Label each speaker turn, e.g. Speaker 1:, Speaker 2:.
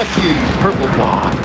Speaker 1: Fuck you, purple bot.